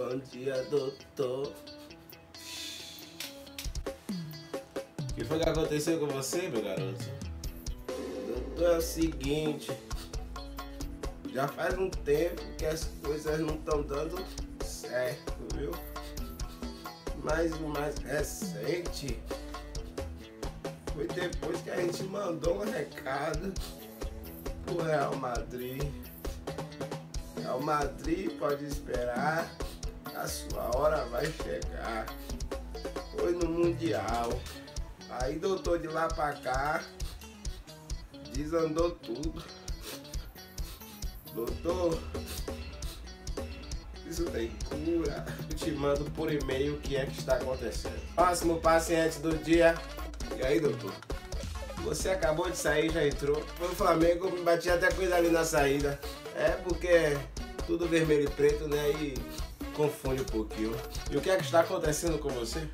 Bom dia, doutor. O que foi que aconteceu com você, meu garoto? Doutor, é o seguinte. Já faz um tempo que as coisas não estão dando certo, viu? Mas o mais recente foi depois que a gente mandou um recado pro Real Madrid. Real Madrid pode esperar, vai chegar. Foi no Mundial. Aí doutor de lá pra cá desandou tudo. Doutor, isso tem cura. Eu te mando por e-mail o que é que está acontecendo. Próximo paciente do dia. E aí, doutor? Você acabou de sair, já entrou. Foi o Flamengo, me bati até coisa ali na saída. É porque é tudo vermelho e preto, né? E confunde um pouquinho. E o que é que está acontecendo com você?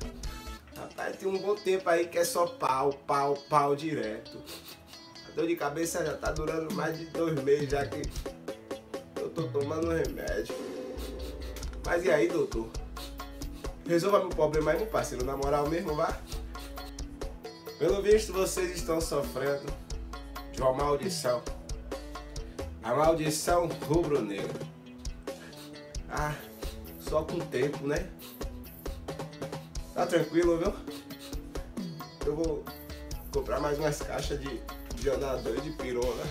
Rapaz, tem um bom tempo aí que é só pau, pau, pau direto. A dor de cabeça já tá durando mais de dois meses já que eu tô tomando remédio. Mas e aí, doutor? Resolva meu problema aí, meu parceiro, na moral mesmo, vá? Pelo visto, vocês estão sofrendo de uma maldição. A maldição rubro-negra. Ah, só com o tempo, né? Tá tranquilo, viu? Eu vou comprar mais umas caixas de, de de pirona.